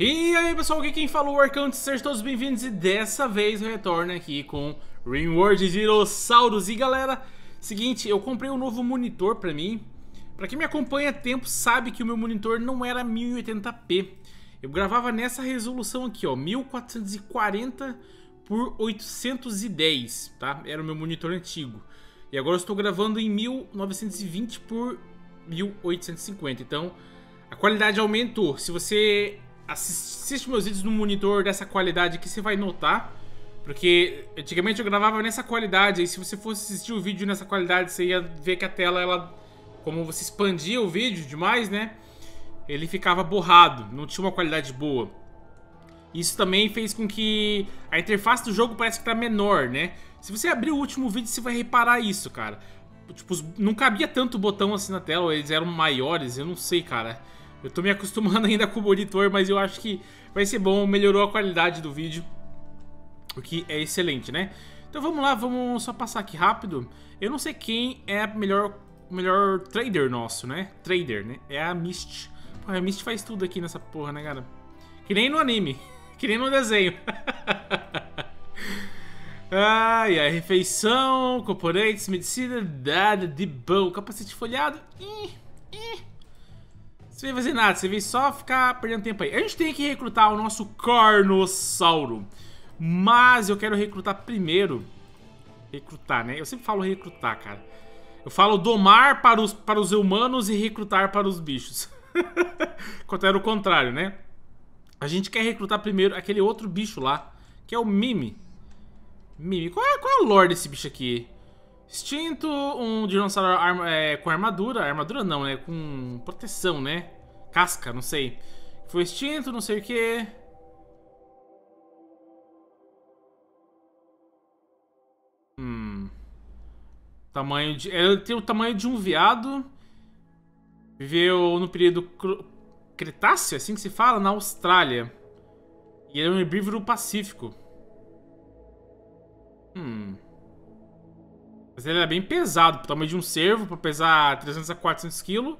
E aí pessoal, aqui quem falou, Arcante, sejam todos bem-vindos e dessa vez eu retorno aqui com Ringworld Dinossauros. E galera, seguinte, eu comprei um novo monitor pra mim. Pra quem me acompanha há tempo sabe que o meu monitor não era 1080p Eu gravava nessa resolução aqui ó, 1440 por 810, tá? Era o meu monitor antigo. E agora eu estou gravando em 1920 por 1850, então... A qualidade aumentou. Se você assiste meus vídeos no monitor dessa qualidade que você vai notar. Porque antigamente eu gravava nessa qualidade, e se você fosse assistir o vídeo nessa qualidade, você ia ver que a tela, ela, como você expandia o vídeo demais, né? Ele ficava borrado, não tinha uma qualidade boa. Isso também fez com que a interface do jogo parece que tá menor, né? Se você abrir o último vídeo, você vai reparar isso, cara. Tipo, não cabia tanto botão assim na tela, eles eram maiores, eu não sei, cara. Eu tô me acostumando ainda com o monitor, mas eu acho que vai ser bom, melhorou a qualidade do vídeo, o que é excelente, né? Então vamos lá, vamos só passar aqui rápido. Eu não sei quem é o melhor, melhor trader nosso, né? Trader, né? É a Mist. Pô, a Mist faz tudo aqui nessa porra, né, cara? Que nem no anime, que nem no desenho. Ai, a refeição, componentes, medicina, dada de bom, capacete folhado. Ih, ih. Você vai fazer nada, você vai só ficar perdendo tempo aí. A gente tem que recrutar o nosso Carnossauro. Mas eu quero recrutar primeiro. Recrutar, né? Eu sempre falo recrutar, cara. Eu falo domar para os, para os humanos e recrutar para os bichos. Enquanto era o contrário, né? A gente quer recrutar primeiro aquele outro bicho lá, que é o Mimi. Mimi, qual é, qual é o lore desse bicho aqui? Extinto, um dinossauro arma, é, com armadura. Armadura não, né? Com proteção, né? Casca, não sei. Foi extinto, não sei o que. Hum. Tamanho de. Ele tem o tamanho de um veado. Viveu no período Cretáceo, assim que se fala, na Austrália. E ele é um herbívoro pacífico. Hum. Mas ele era bem pesado, pro tamanho de um cervo, pra pesar 300 a 400 quilos.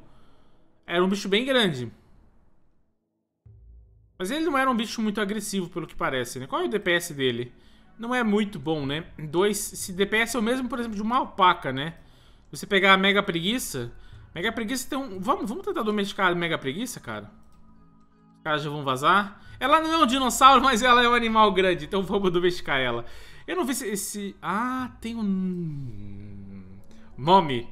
Era um bicho bem grande. Mas ele não era um bicho muito agressivo, pelo que parece, né? Qual é o DPS dele? Não é muito bom, né? Dois, se DPS é o mesmo, por exemplo, de uma alpaca, né? Você pegar a Mega Preguiça... Mega Preguiça tem um... Vamos, vamos tentar domesticar a Mega Preguiça, cara? Os caras já vão vazar. Ela não é um dinossauro, mas ela é um animal grande, então vamos domesticar ela. Eu não vi se esse... Ah, tem um... Nome.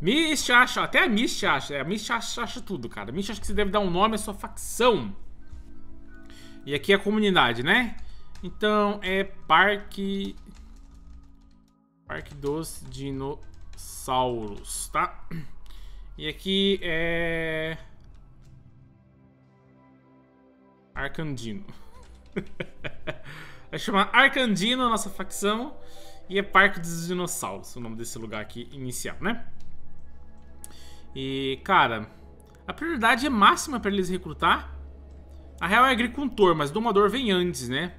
Mist acha... Até a Mist acha. A Mist acha, acha tudo, cara. A acha que você deve dar um nome à sua facção. E aqui é a comunidade, né? Então, é Parque... Parque dos Dinossauros, tá? E aqui é... Arcandino. Vai chamar Arcandino, nossa facção. E é Parque dos Dinossauros, o nome desse lugar aqui inicial, né? E, cara, a prioridade é máxima para eles recrutar. A real é agricultor, mas domador vem antes, né?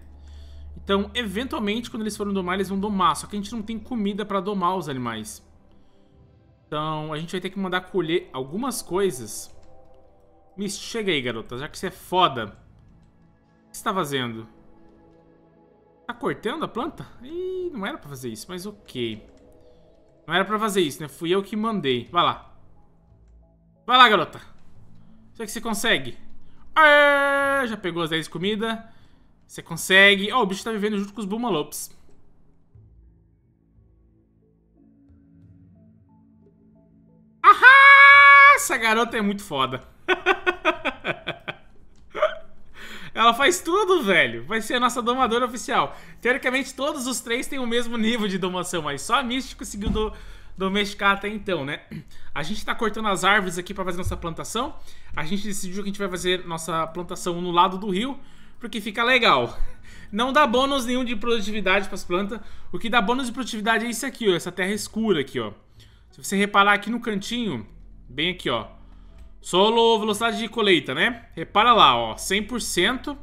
Então, eventualmente, quando eles forem domar, eles vão domar. Só que a gente não tem comida para domar os animais. Então, a gente vai ter que mandar colher algumas coisas. Mist, chega aí, garota. Já que você é foda. O que você tá fazendo? Tá cortando a planta? Ih, não era pra fazer isso, mas ok. Não era pra fazer isso, né? Fui eu que mandei. Vai lá. Vai lá, garota. Será que você consegue? Aê, já pegou as 10 de comida. Você consegue. Ó, oh, o bicho tá vivendo junto com os Bumalopes. Ahá! Essa garota é muito foda. Ela faz tudo, velho. Vai ser a nossa domadora oficial. Teoricamente, todos os três têm o mesmo nível de domação, mas só a Misty conseguiu do, domesticar até então, né? A gente tá cortando as árvores aqui pra fazer nossa plantação. A gente decidiu que a gente vai fazer nossa plantação no lado do rio, porque fica legal. Não dá bônus nenhum de produtividade pras plantas. O que dá bônus de produtividade é isso aqui, ó. Essa terra escura aqui, ó. Se você reparar aqui no cantinho, bem aqui, ó. Solo velocidade de colheita, né? Repara lá, ó, 100%.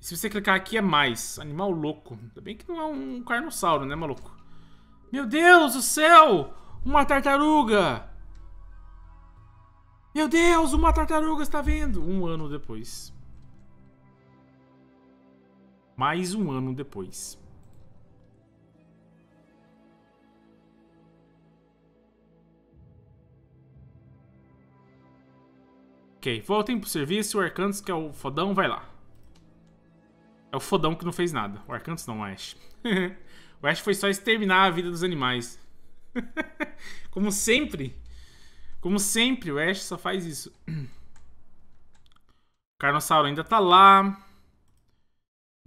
Se você clicar aqui é mais. Animal louco. Ainda bem que não é um carnossauro, né, maluco? Meu Deus do céu! Uma tartaruga! Meu Deus, uma tartaruga está vendo! Um ano depois. Mais um ano depois. Voltem pro serviço. O Arcantus, que é o fodão, vai lá. É o fodão que não fez nada. O Arcantus não, o Ash. o Ash foi só exterminar a vida dos animais. Como sempre. Como sempre, o Ash só faz isso. O Carnossauro ainda tá lá.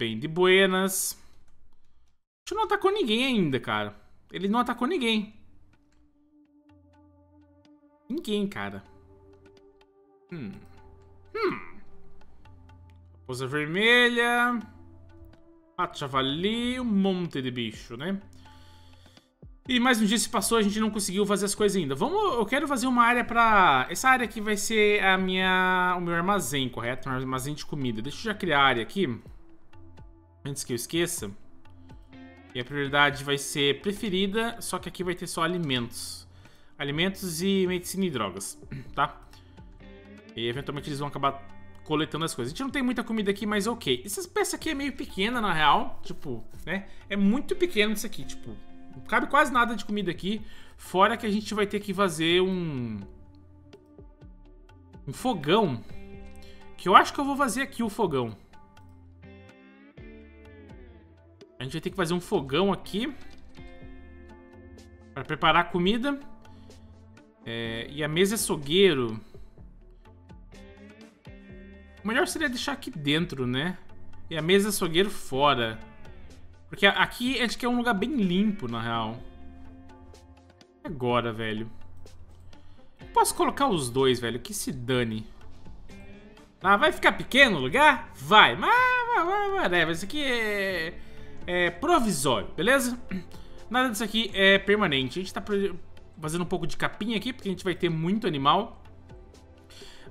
Bem de buenas. A gente não atacou ninguém ainda, cara. Ele não atacou ninguém. Ninguém, cara. Hum. Hum. Raposa vermelha. Pato javali, um monte de bicho, né? E mais um dia se passou, a gente não conseguiu fazer as coisas ainda. Vamos, eu quero fazer uma área pra... Essa área aqui vai ser a minha, o meu armazém, correto? Um armazém de comida. Deixa eu já criar a área aqui. Antes que eu esqueça. E a prioridade vai ser preferida, só que aqui vai ter só alimentos. Alimentos e medicina e drogas, tá? E eventualmente eles vão acabar coletando as coisas. A gente não tem muita comida aqui, mas ok. Essa peça aqui é meio pequena, na real. Tipo, né? É muito pequeno isso aqui, tipo... Não cabe quase nada de comida aqui. Fora que a gente vai ter que fazer um... Um fogão. Que eu acho que eu vou fazer aqui o fogão. A gente vai ter que fazer um fogão aqui. Para preparar a comida. É, e a mesa açougueiro. O melhor seria deixar aqui dentro, né? E a mesa açougueiro fora. Porque aqui acho que é um lugar bem limpo, na real. Agora, velho. Posso colocar os dois, velho. Que se dane. Ah, vai ficar pequeno o lugar? Vai. Mas, whatever. Isso aqui é, é provisório, beleza? Nada disso aqui é permanente. A gente tá fazendo um pouco de capinha aqui, porque a gente vai ter muito animal.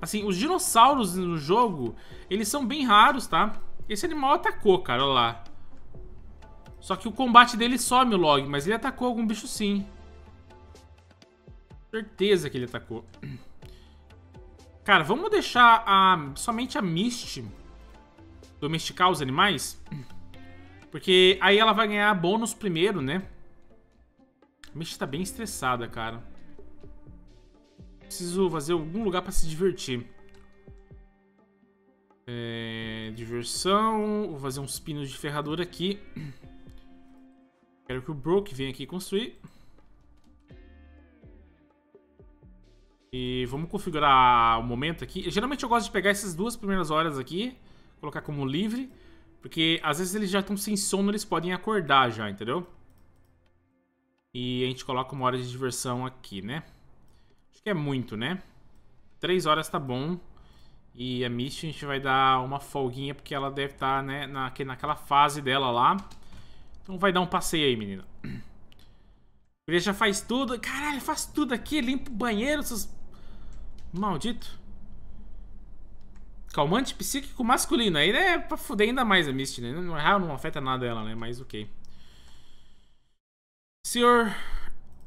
Assim, os dinossauros no jogo, eles são bem raros, tá? Esse animal atacou, cara, olha lá. Só que o combate dele some o log, mas ele atacou algum bicho sim. Certeza que ele atacou. Cara, vamos deixar a, somente a Mist domesticar os animais. Porque aí ela vai ganhar bônus primeiro, né? A Mist tá bem estressada, cara. Preciso fazer algum lugar pra se divertir. É, diversão. Vou fazer uns pinos de ferradura aqui. Quero que o Broke venha aqui construir. E vamos configurar o momento aqui. Geralmente eu gosto de pegar essas duas primeiras horas aqui, colocar como livre, porque às vezes eles já estão sem sono, eles podem acordar já, entendeu? E a gente coloca uma hora de diversão aqui, né? Acho que é muito, né? Três horas tá bom. E a Misty a gente vai dar uma folguinha, porque ela deve estar tá, né, naquela fase dela lá. Então vai dar um passeio aí, menina. Ele já faz tudo. Caralho, faz tudo aqui. Limpa o banheiro, seus... Maldito. Calmante psíquico masculino. Aí é pra fuder ainda mais a Misty, né? Não, não afeta nada ela, né? Mas ok. Senhor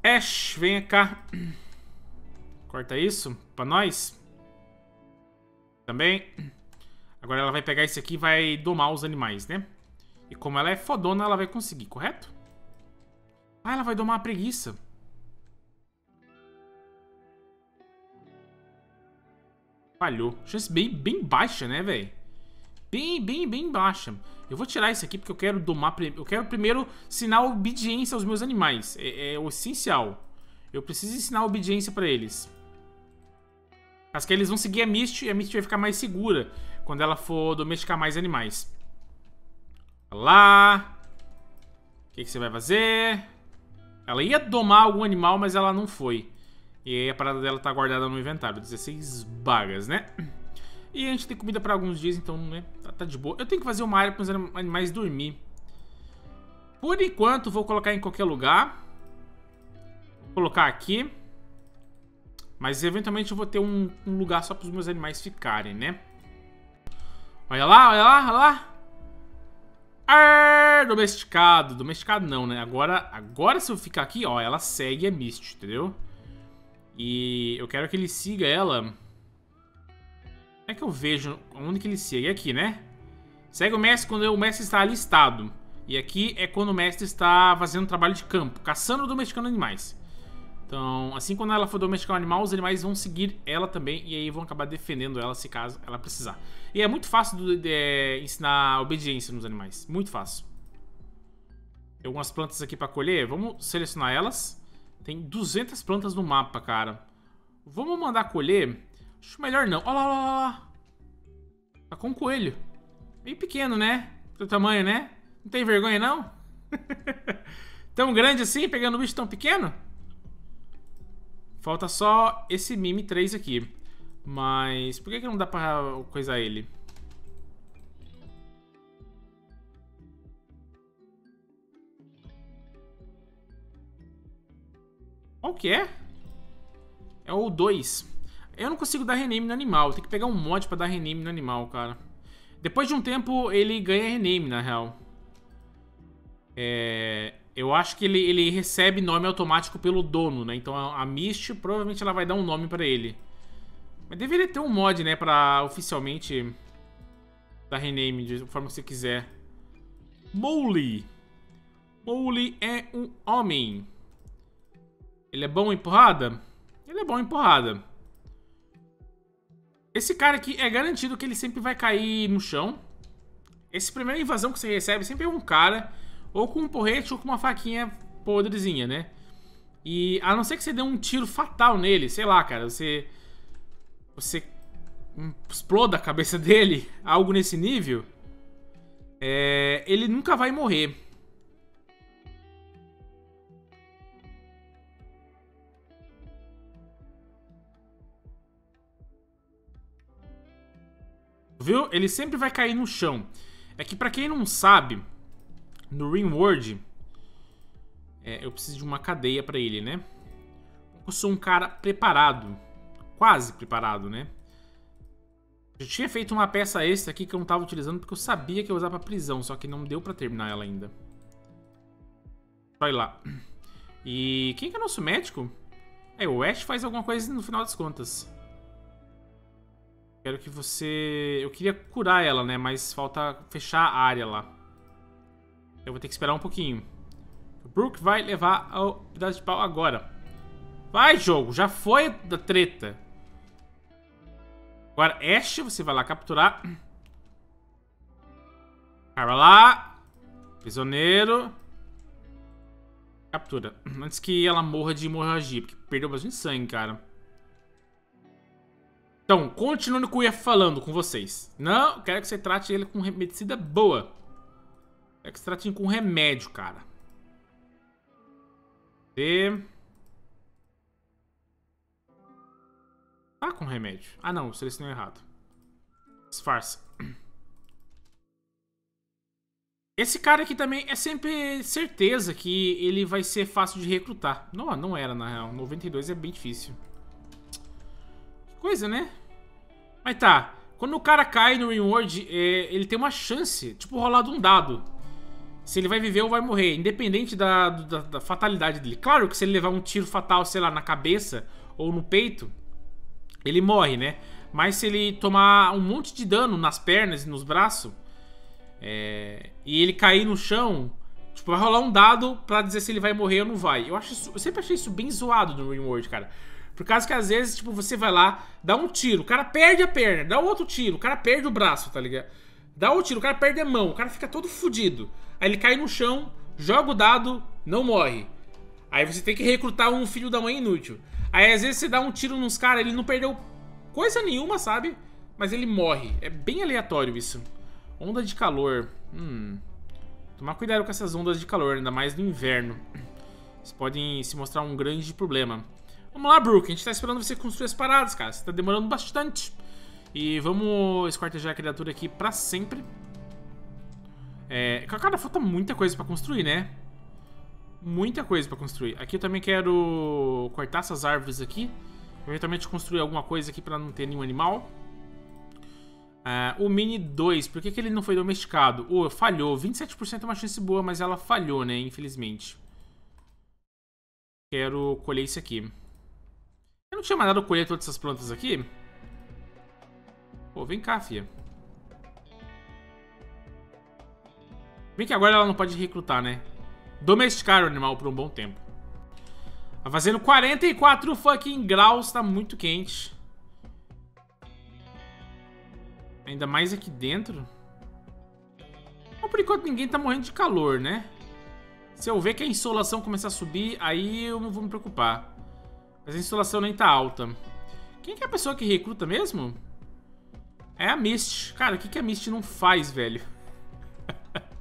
Ash, venha cá. Corta isso pra nós. Também. Agora ela vai pegar esse aqui e vai domar os animais, né? E como ela é fodona, ela vai conseguir, correto? Ah, ela vai domar a preguiça. Falhou. Chance bem, bem baixa, né, velho? Bem, bem, bem baixa. Eu vou tirar isso aqui porque eu quero domar... Eu quero primeiro ensinar obediência aos meus animais. É, é o essencial. Eu preciso ensinar obediência pra eles. Acho que eles vão seguir a Mist e a Mist vai ficar mais segura quando ela for domesticar mais animais lá. O que, que você vai fazer? Ela ia domar algum animal, mas ela não foi. E aí a parada dela tá guardada no inventário. 16 bagas, né? E a gente tem comida pra alguns dias, então né, tá, tá de boa. Eu tenho que fazer uma área para os animais dormir. Por enquanto, vou colocar em qualquer lugar. Vou colocar aqui. Mas eventualmente eu vou ter um, um lugar só para os meus animais ficarem, né? Olha lá, olha lá, olha lá. Arr, domesticado. Domesticado não, né? Agora, agora se eu ficar aqui, ó, ela segue a Mist, entendeu? E eu quero que ele siga ela. Como é que eu vejo onde que ele segue? Aqui, né? Segue o mestre quando o mestre está alistado. E aqui é quando o mestre está fazendo trabalho de campo, caçando ou domesticando animais. Então, assim quando ela for domesticar um animal, os animais vão seguir ela também e aí vão acabar defendendo ela se caso ela precisar. E é muito fácil de, de ensinar obediência nos animais, muito fácil. Tem algumas plantas aqui para colher, vamos selecionar elas. Tem 200 plantas no mapa, cara. Vamos mandar colher? Acho melhor não. Olha lá, olha lá, olha lá. Tá com um coelho. Bem pequeno, né? Seu tamanho, né? Não tem vergonha, não? tão grande assim, pegando um bicho tão pequeno? Falta só esse Mime 3 aqui. Mas por que, que não dá pra coisar ele? Qual que é? É o 2. Eu não consigo dar rename no animal. Tem que pegar um mod pra dar rename no animal, cara. Depois de um tempo, ele ganha rename, na real. É... Eu acho que ele, ele recebe nome automático pelo dono, né? Então a Mist provavelmente ela vai dar um nome pra ele. Mas deveria ter um mod, né? Pra oficialmente dar rename de forma que você quiser. Mowgli. Mowgli é um homem. Ele é bom em porrada? Ele é bom em porrada. Esse cara aqui é garantido que ele sempre vai cair no chão. Esse primeira invasão que você recebe sempre é um cara ou com um porrete ou com uma faquinha podrezinha, né? E a não ser que você dê um tiro fatal nele, sei lá, cara, você. Você exploda a cabeça dele, algo nesse nível. É, ele nunca vai morrer. Viu? Ele sempre vai cair no chão. É que pra quem não sabe, no Ringworld, é, eu preciso de uma cadeia pra ele, né? Eu sou um cara preparado. Quase preparado, né? Eu tinha feito uma peça extra aqui que eu não tava utilizando porque eu sabia que eu ia usar pra prisão, só que não deu pra terminar ela ainda. Vai lá. E quem que é nosso médico? É, o Ash faz alguma coisa no final das contas. Quero que você... Eu queria curar ela, né? Mas falta fechar a área lá. Eu vou ter que esperar um pouquinho. O Brook vai levar ao pedaço de pau agora. Vai, jogo. Já foi da treta. Agora, Ash, você vai lá capturar. Cara lá. Prisioneiro. Captura. Antes que ela morra de hemorragia, porque perdeu bastante sangue, cara. Então, continuando com o ia falando com vocês. Não, quero que você trate ele com medicina boa. Extratinho com remédio, cara. E... Tá com remédio. Ah, não. Selecionei errado. Disfarça. Esse cara aqui também é sempre certeza que ele vai ser fácil de recrutar. Não, não era, na real. 92 é bem difícil. Que coisa, né? Mas tá. Quando o cara cai no reward, é, ele tem uma chance. Tipo, rolar de um dado se ele vai viver ou vai morrer, independente da, da, da, fatalidade dele. Claro que se ele levar um tiro fatal, sei lá, na cabeça ou no peito, ele morre, né? Mas se ele tomar um monte de dano nas pernas e nos braços, é, e ele cair no chão, tipo, vai rolar um dado pra dizer se ele vai morrer ou não vai. Eu, acho isso, eu sempre achei isso bem zoado no Ringworld, cara. Por causa que às vezes, tipo, você vai lá, dá um tiro, o cara perde a perna, dá outro tiro, o cara perde o braço, tá ligado? Dá o tiro, o cara perde a mão, o cara fica todo fudido. Aí ele cai no chão, joga o dado, não morre. Aí você tem que recrutar um filho da mãe inútil. Aí às vezes você dá um tiro nos caras, ele não perdeu coisa nenhuma, sabe? Mas ele morre. É bem aleatório isso. Onda de calor. Hum. Tomar cuidado com essas ondas de calor, ainda mais no inverno. Isso podem se mostrar um grande problema. Vamos lá, Brook. A gente tá esperando você construir as paradas, cara. Você tá demorando bastante. E vamos esquartejar a criatura aqui pra sempre. É, cara, falta muita coisa pra construir, né? Muita coisa pra construir. Aqui eu também quero cortar essas árvores aqui. Eventualmente construir alguma coisa aqui pra não ter nenhum animal. Uh, o Mini 2, por que, que ele não foi domesticado? Oh, falhou. 27% é uma chance boa, mas ela falhou, né? Infelizmente. Quero colher isso aqui. Eu não tinha mandado colher todas essas plantas aqui? Pô, vem cá, fia. Bem que agora ela não pode recrutar, né? Domesticar o animal por um bom tempo. Tá fazendo 44 fucking graus, tá muito quente. Ainda mais aqui dentro. Bom, por enquanto ninguém tá morrendo de calor, né? Se eu ver que a insolação começar a subir, aí eu não vou me preocupar. Mas a insolação nem tá alta. Quem que é a pessoa que recruta mesmo? É a Mist. Cara, o que, que a Mist não faz, velho?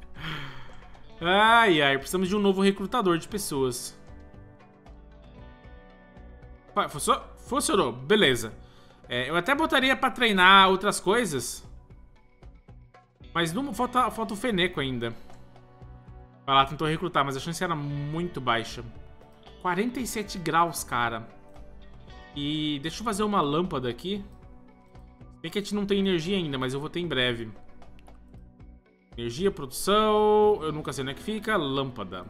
ai, ai. Precisamos de um novo recrutador de pessoas. Funcionou? Beleza. É, eu até botaria pra treinar outras coisas. Mas não, falta, falta o Feneco ainda. Vai lá, tentou recrutar, mas a chance era muito baixa. 47 graus, cara. E deixa eu fazer uma lâmpada aqui. Bem que a gente não tem energia ainda, mas eu vou ter em breve. Energia, produção... Eu nunca sei onde é que fica. Lâmpada.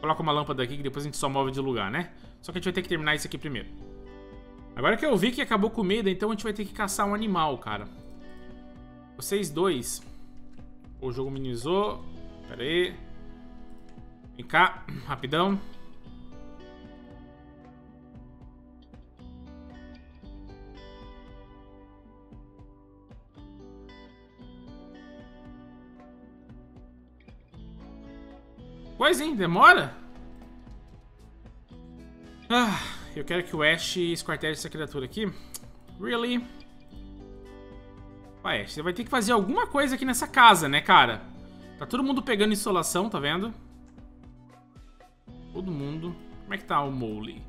Coloca uma lâmpada aqui que depois a gente só move de lugar, né? Só que a gente vai ter que terminar isso aqui primeiro. Agora que eu vi que acabou comida, então a gente vai ter que caçar um animal, cara. Vocês dois. O jogo minimizou. Pera aí. Vem cá, rapidão. Pois, hein? Demora? Ah, eu quero que o Ash esquartele essa criatura aqui. Really? Vai, Ash, você vai ter que fazer alguma coisa aqui nessa casa, né, cara? Tá todo mundo pegando insolação, tá vendo? Todo mundo. Como é que tá o Mole?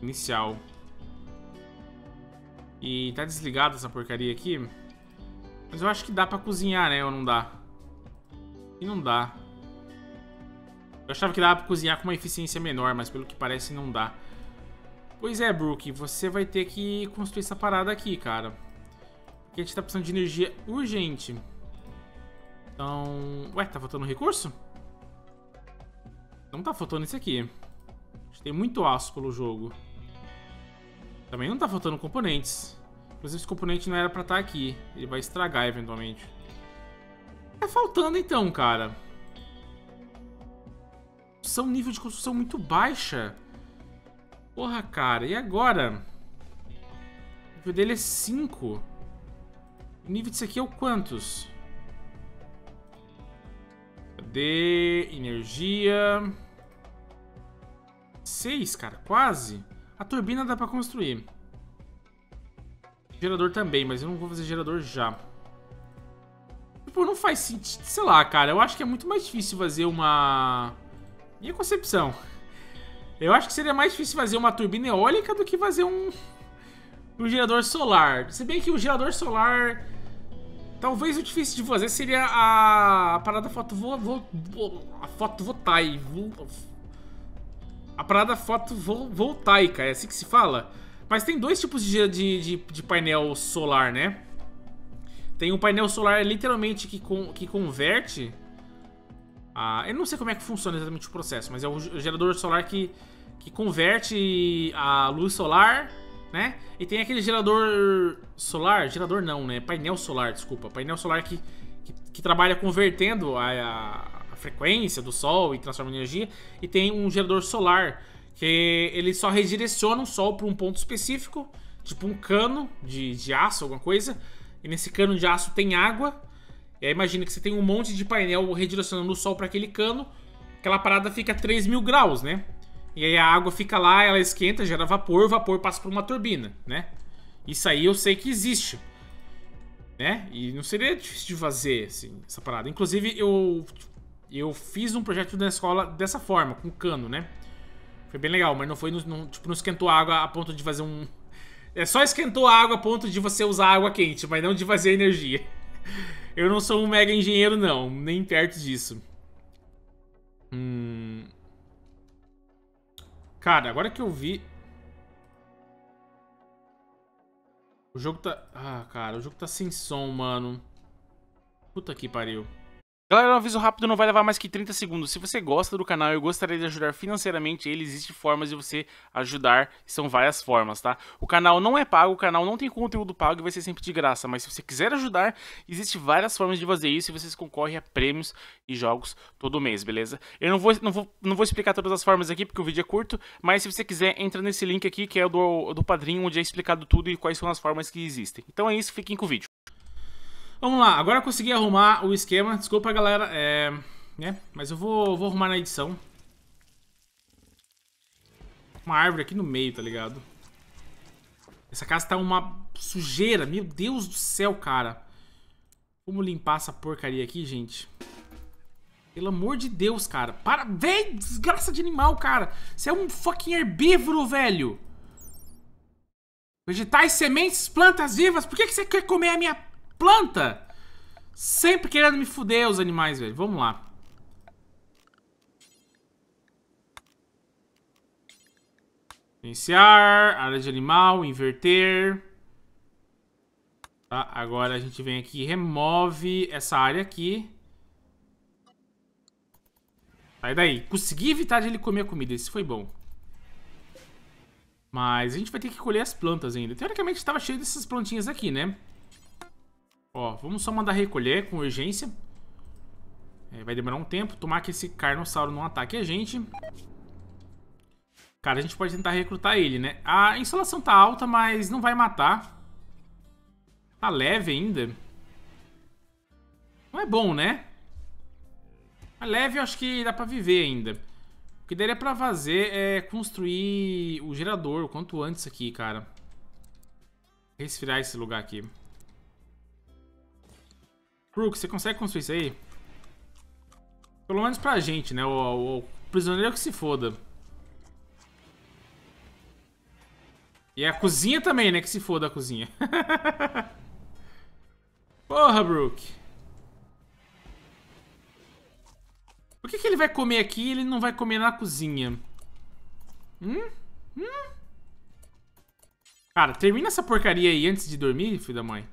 Inicial. E tá desligada essa porcaria aqui. Mas eu acho que dá pra cozinhar, né? Ou não dá? E não dá. Eu achava que dava pra cozinhar com uma eficiência menor, mas pelo que parece não dá. Pois é, Brook, você vai ter que construir essa parada aqui, cara. Porque a gente tá precisando de energia urgente. Então... Ué, tá faltando recurso? Não tá faltando isso aqui. A gente tem muito aço pelo jogo. Também não tá faltando componentes. Inclusive esse componente não era pra estar tá aqui. Ele vai estragar eventualmente. Tá faltando então, cara construção, nível de construção muito baixa. Porra, cara. E agora? O nível dele é 5. O nível disso aqui é o quantos? Cadê? Energia. 6, cara. Quase. A turbina dá pra construir. Gerador também, mas eu não vou fazer gerador já. Tipo, não faz sentido. Sei lá, cara. Eu acho que é muito mais difícil fazer uma minha concepção. Eu acho que seria mais difícil fazer uma turbina eólica do que fazer um, um gerador solar. Se bem que o gerador solar... Talvez o difícil de fazer seria a, parada fotovo, a fotovoltaica. A parada fotovoltaica, é assim que se fala? Mas tem dois tipos de, de, de, de painel solar, né? Tem um painel solar literalmente que, com, que converte ah, eu não sei como é que funciona exatamente o processo, mas é o gerador solar que, que converte a luz solar, né? E tem aquele gerador solar, gerador não, né? Painel solar, desculpa. Painel solar que, que, que trabalha convertendo a, a, a, frequência do sol e transforma em energia. E tem um gerador solar que ele só redireciona o sol para um ponto específico, tipo um cano de, de aço, alguma coisa. E nesse cano de aço tem água e imagina que você tem um monte de painel redirecionando o sol para aquele cano, aquela parada fica a 3 mil graus, né? E aí a água fica lá, ela esquenta, gera vapor, o vapor passa por uma turbina, né? Isso aí eu sei que existe. Né? E não seria difícil de fazer, assim, essa parada. Inclusive, eu, eu fiz um projeto na escola dessa forma, com cano, né? Foi bem legal, mas não foi, tipo, não esquentou a água a ponto de fazer um... É só esquentou a água a ponto de você usar água quente, mas não de fazer energia. Eu não sou um mega engenheiro, não. Nem perto disso. Hum... Cara, agora que eu vi... O jogo tá... Ah, cara, o jogo tá sem som, mano. Puta que pariu. Galera, um aviso rápido não vai levar mais que 30 segundos. Se você gosta do canal e gostaria de ajudar financeiramente ele, existem formas de você ajudar, são várias formas, tá? O canal não é pago, o canal não tem conteúdo pago e vai ser sempre de graça, mas se você quiser ajudar, existem várias formas de fazer isso e vocês concorrem a prêmios e jogos todo mês, beleza? Eu não vou, não vou, não vou explicar todas as formas aqui porque o vídeo é curto, mas se você quiser, entra nesse link aqui que é o do, do padrinho, onde é explicado tudo e quais são as formas que existem. Então é isso, fiquem com o vídeo. Vamos lá, agora consegui arrumar o esquema. Desculpa, galera, é... Né? Mas eu vou, vou arrumar na edição. Uma árvore aqui no meio, tá ligado? Essa casa tá uma sujeira. Meu Deus do céu, cara. Como limpar essa porcaria aqui, gente? Pelo amor de Deus, cara. Para, velho, desgraça de animal, cara. Você é um fucking herbívoro, velho. Vegetais, sementes, plantas vivas. Por que, que você quer comer a minha planta! Sempre querendo me fuder os animais, velho. Vamos lá. Iniciar, área de animal, inverter. Tá, agora a gente vem aqui e remove essa área aqui. Sai daí. Consegui evitar de ele comer a comida, isso foi bom. Mas a gente vai ter que colher as plantas ainda. Teoricamente estava cheio dessas plantinhas aqui, né? Ó, vamos só mandar recolher com urgência. É, vai demorar um tempo. Tomar que esse carnossauro não ataque a gente. Cara, a gente pode tentar recrutar ele, né? A insolação tá alta, mas não vai matar. Tá leve ainda. Não é bom, né? A leve eu acho que dá pra viver ainda. O que daria pra fazer é construir o gerador o quanto antes aqui, cara. Resfriar esse lugar aqui. Brook, você consegue construir isso aí? Pelo menos pra gente, né? O, o, o prisioneiro que se foda. E a cozinha também, né? Que se foda a cozinha. Porra, Brook. Por que, que ele vai comer aqui e ele não vai comer na cozinha? Hum? Hum? Cara, termina essa porcaria aí antes de dormir, filho da mãe.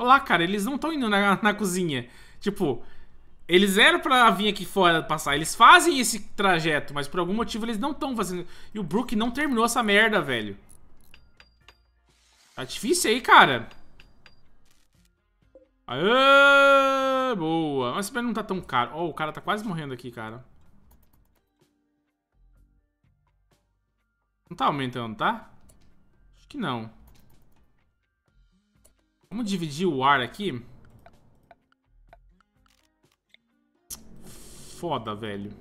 Olha lá, cara, eles não estão indo na, na cozinha. Tipo, eles eram pra vir aqui fora passar. Eles fazem esse trajeto, mas por algum motivo eles não estão fazendo. E o Brook não terminou essa merda, velho. Tá difícil aí, cara. Aê, boa. Mas não tá tão caro. Oh, o cara tá quase morrendo aqui, cara. Não tá aumentando, tá? Acho que não. Vamos dividir o ar aqui. Foda, velho.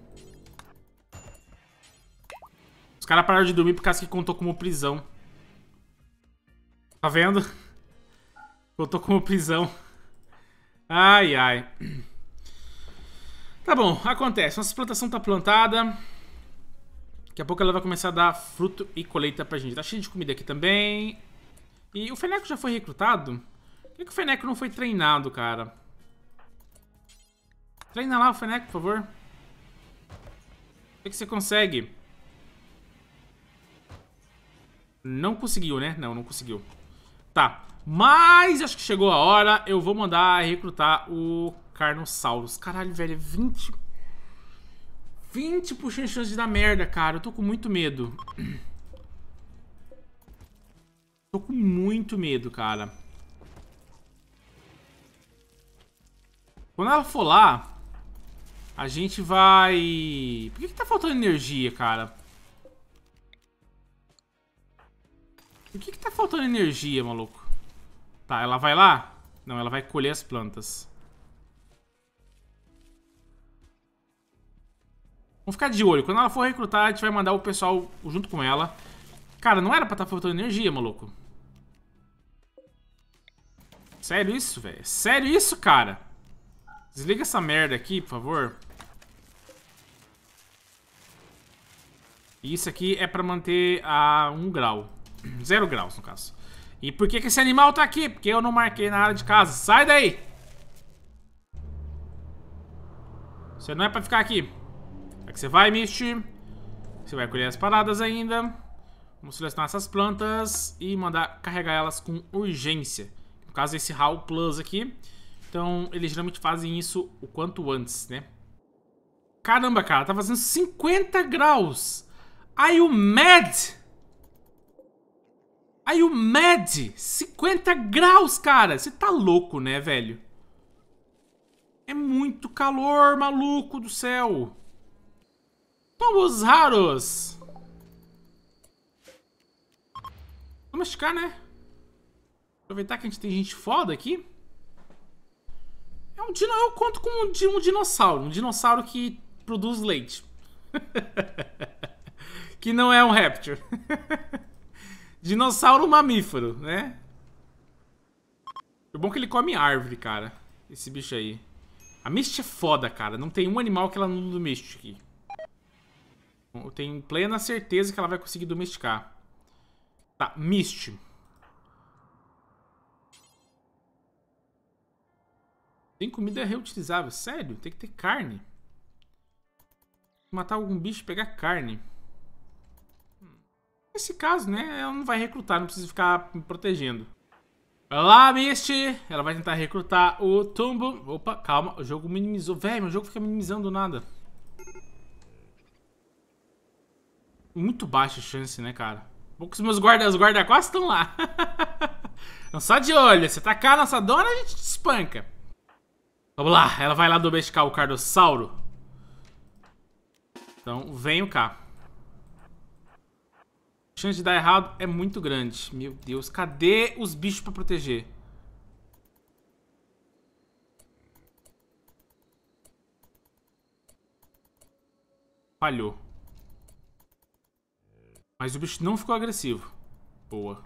Os caras pararam de dormir por causa que contou como prisão. Tá vendo? Contou como prisão. Ai, ai. Tá bom, acontece. Nossa plantação tá plantada. Daqui a pouco ela vai começar a dar fruto e colheita pra gente. Tá cheio de comida aqui também. E o Feneco já foi recrutado? Por que, o Feneco não foi treinado, cara? Treina lá o Feneco, por favor. O que, você consegue? Não conseguiu, né? Não, não conseguiu. Tá. Mas acho que chegou a hora. Eu vou mandar recrutar o Carnosaurus. Caralho, velho. 20... 20% de chance de dar merda, cara. Eu tô com muito medo. Tô com muito medo, cara. Quando ela for lá, a gente vai... Por que, que tá faltando energia, cara? Por que, que tá faltando energia, maluco? Tá, ela vai lá? Não, ela vai colher as plantas. Vamos ficar de olho. Quando ela for recrutar, a gente vai mandar o pessoal junto com ela. Cara, não era pra estar tá faltando energia, maluco. Sério isso, velho? Sério isso, cara? Desliga essa merda aqui, por favor. Isso aqui é pra manter a 1 grau. 0 graus, no caso. E por que, que esse animal tá aqui? Porque eu não marquei na área de casa. Sai daí! Você não é pra ficar aqui. É que você vai, Misty. Você vai colher as paradas ainda. Vamos selecionar essas plantas e mandar carregar elas com urgência. No caso, esse HAL Plus aqui. Então, eles geralmente fazem isso o quanto antes, né? Caramba, cara, tá fazendo 50 graus. Are you mad? Are you mad? 50 graus, cara. Você tá louco, né, velho? É muito calor, maluco do céu. Vamos raros. Vamos ficar, né? Aproveitar que a gente tem gente foda aqui. Um dino, eu conto com um, um dinossauro. Um dinossauro que produz leite. que não é um réptil. dinossauro mamífero, né? É bom que ele come árvore, cara. Esse bicho aí. A Mist é foda, cara. Não tem um animal que ela não domestique. Eu tenho plena certeza que ela vai conseguir domesticar. Tá, Mist. Tem comida reutilizável. Sério? Tem que ter carne. Matar algum bicho e pegar carne. Nesse caso, né? Ela não vai recrutar, não precisa ficar me protegendo. Olá, Misty! Ela vai tentar recrutar o Tumbo. Opa, calma, o jogo minimizou. Velho, meu jogo fica minimizando nada. Muito baixa chance, né, cara? Poucos meus guarda, os guarda-costas estão lá. Não só de olho. Se tacar a nossa dona, a gente te espanca. Vamos lá, ela vai lá domesticar o cardossauro. Então, venho cá. A chance de dar errado é muito grande. Meu Deus, cadê os bichos pra proteger? Falhou. Mas o bicho não ficou agressivo. Boa.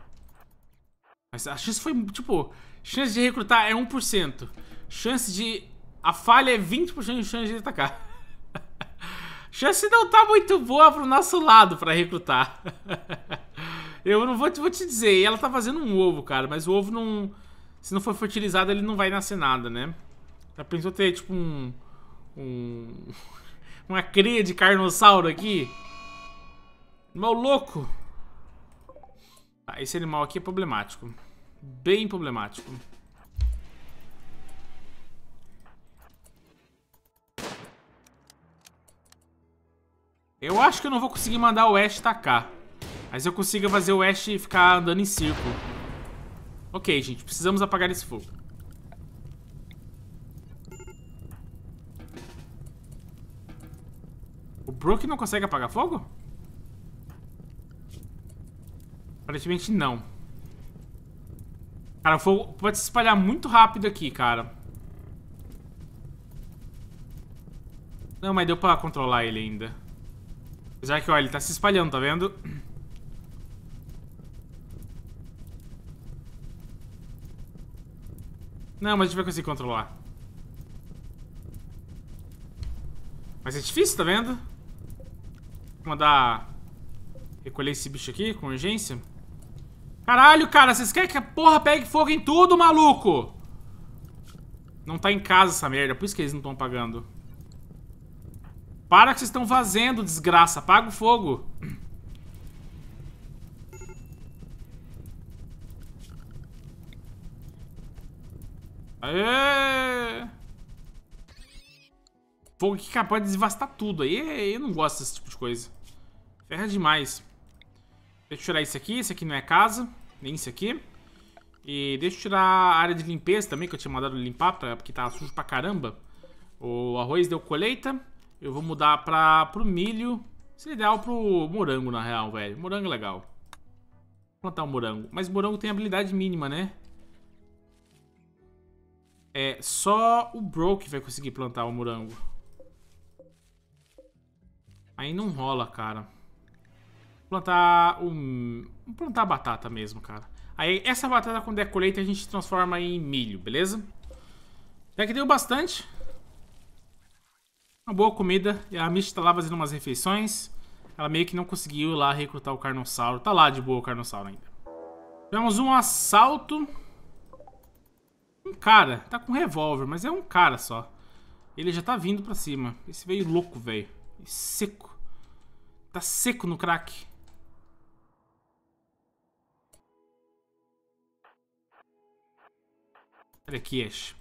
Mas a chance foi, tipo... Chance de recrutar é 1%. Chance de... A falha é 20% de chance de atacar. chance não tá muito boa pro nosso lado pra recrutar. Eu não vou te, vou te dizer. Ela tá fazendo um ovo, cara. Mas o ovo não... Se não for fertilizado, ele não vai nascer nada, né? Já pensou ter, tipo, um... Um... Uma cria de carnossauro aqui? Animal louco! Ah, esse animal aqui é problemático. Bem problemático. Eu acho que eu não vou conseguir mandar o Ash tacar. Mas eu consigo fazer o Ash ficar andando em círculo. Ok, gente. Precisamos apagar esse fogo. O Brook não consegue apagar fogo? Aparentemente não. Cara, o fogo pode se espalhar muito rápido aqui, cara. Não, mas deu pra controlar ele ainda. Apesar que, olha, ele tá se espalhando, tá vendo? Não, mas a gente vai conseguir controlar. Mas é difícil, tá vendo? Vou mandar recolher esse bicho aqui com urgência. Caralho, cara, vocês querem que a porra pegue fogo em tudo, maluco? Não tá em casa essa merda, por isso que eles não estão apagando. Para que vocês estão fazendo, desgraça. Apaga o fogo. Aê! Fogo que capaz de devastar tudo. Aí eu não gosto desse tipo de coisa. Ferra demais. Deixa eu tirar isso aqui. Esse aqui não é casa. Nem isso aqui. E deixa eu tirar a área de limpeza também, que eu tinha mandado limpar, pra, porque tava sujo pra caramba. O arroz deu colheita. Eu vou mudar pra, pro milho. Seria ideal pro morango, na real, velho. Morango é legal. Vou plantar um morango. Mas morango tem habilidade mínima, né? É só o Broke vai conseguir plantar o morango. Aí não rola, cara plantar um... Vamos plantar batata mesmo, cara. Aí essa batata quando é colheita a gente transforma em milho, beleza? Já que deu bastante. Uma boa comida. E a Misty tá lá fazendo umas refeições. Ela meio que não conseguiu lá recrutar o carnossauro. Tá lá de boa o carnossauro ainda. Tivemos um assalto. Um cara. Tá com revólver, mas é um cara só. Ele já tá vindo pra cima. Esse veio louco, velho. Seco. Tá seco no crack. Olha aqui, Ash.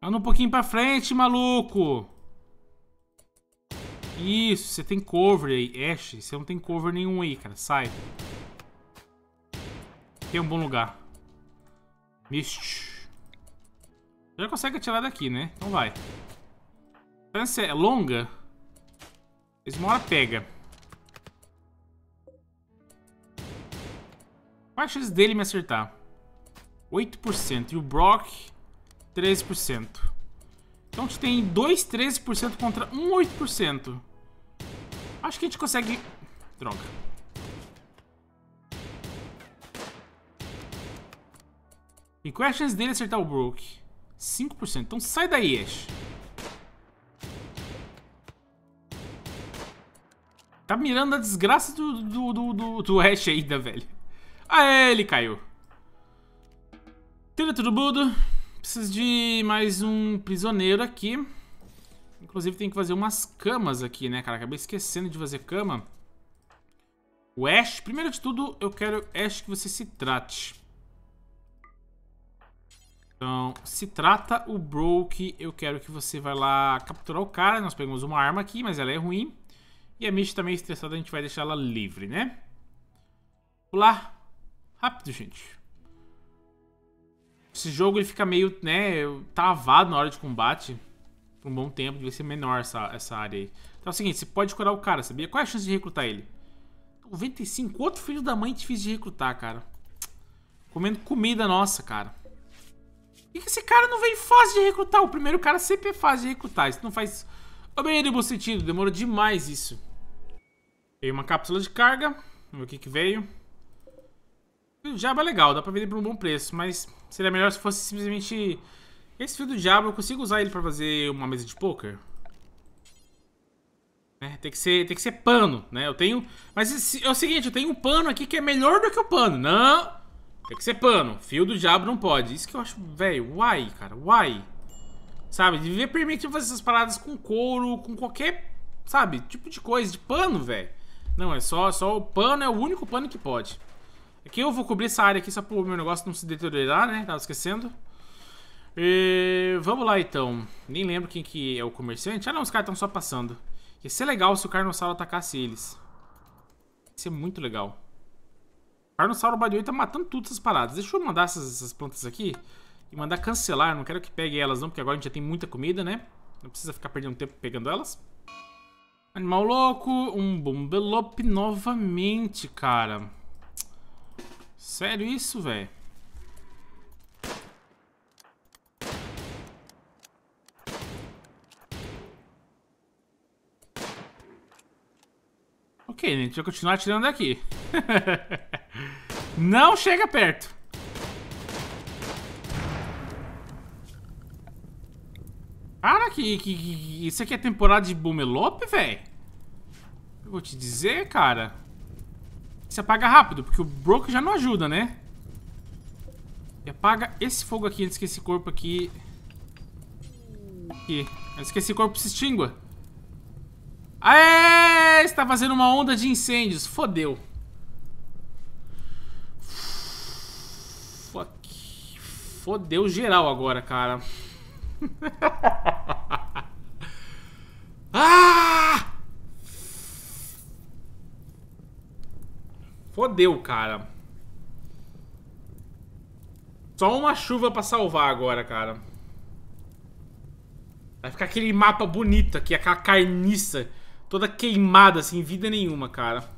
Anda um pouquinho pra frente, maluco. Isso, você tem cover aí. Ash, você não tem cover nenhum aí, cara. Sai. Aqui é um bom lugar. Mist. Já consegue atirar daqui, né? Então vai. A é longa. Eles uma hora pega. Qual a chance dele me acertar? 8%. E o Brock, 13%. Então a gente tem 2 13% contra 1 8%. Acho que a gente consegue... Droga. E qual é a chance dele acertar o Broke? 5%. Então sai daí, Ash. Tá mirando a desgraça do, do, do, do, do Ash ainda, velho. Ah, ele caiu. Tira tudo mundo. Preciso de mais um prisioneiro aqui. Inclusive tem que fazer umas camas aqui, né, cara? Acabei esquecendo de fazer cama. O Ash, primeiro de tudo, eu quero, Ash, que você se trate. Então, se trata o Broke, eu quero que você vá lá capturar o cara. Nós pegamos uma arma aqui, mas ela é ruim. E a Mish também tá estressada, a gente vai deixar ela livre, né? Pular. Rápido, gente. Esse jogo ele fica meio, né, travado na hora de combate por um bom tempo, devia ser menor essa, essa área aí. Então é o seguinte, você pode curar o cara, sabia? Qual é a chance de recrutar ele? 95, outro filho da mãe difícil de recrutar, cara. Comendo comida nossa, cara. Por que esse cara não vem fácil de recrutar? O primeiro cara sempre é fácil de recrutar. Isso não faz o mínimo sentido. Demora demais isso. Veio uma cápsula de carga. Vamos ver o que, que veio. O diabo é legal, dá pra vender por um bom preço, mas seria melhor se fosse simplesmente esse fio do diabo, eu consigo usar ele pra fazer uma mesa de poker? É, tem, que ser, tem que ser pano, né? Eu tenho... Mas é o seguinte, eu tenho um pano aqui que é melhor do que o pano. Não! Tem que ser pano. Fio do diabo não pode. Isso que eu acho... Velho, why, cara? Why? Sabe? Devia permitir fazer essas paradas com couro, com qualquer... Sabe? Tipo de coisa. De pano, velho. Não, é só, só o pano é o único pano que pode. Aqui eu vou cobrir essa área aqui só pro meu negócio não se deteriorar, né? Tava esquecendo. E, vamos lá então. Nem lembro quem que é o comerciante. Ah não, os caras estão só passando. Ia ser legal se o Carnossauro atacasse eles. Ia ser muito legal. O Carnossauro Badioi tá matando todas essas paradas. Deixa eu mandar essas, essas, plantas aqui e mandar cancelar. Não quero que pegue elas não, porque agora a gente já tem muita comida, né? Não precisa ficar perdendo tempo pegando elas. Animal louco, um bombelope novamente, cara. Sério isso, velho? Ok, a gente vai continuar atirando daqui. Não chega perto. Cara, que, que, que, isso aqui é temporada de Bumelope, velho? Eu vou te dizer, cara. Você apaga rápido, porque o Broke já não ajuda, né? E apaga esse fogo aqui antes que esse corpo aqui... Aqui. Antes que esse corpo se extingua. Aê! Está fazendo uma onda de incêndios. Fodeu. Fuck. Fodeu geral agora, cara. ah! Fodeu, cara. Só uma chuva pra salvar agora, cara. Vai ficar aquele mapa bonito aqui, aquela carniça Toda queimada, sem vida nenhuma, cara.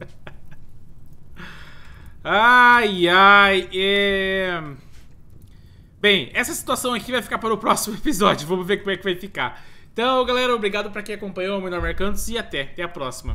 ai, ai. É... Bem, essa situação aqui vai ficar para o próximo episódio. Vamos ver como é que vai ficar. Então, galera, obrigado para quem acompanhou o Menor Mercantos e até. Até a próxima.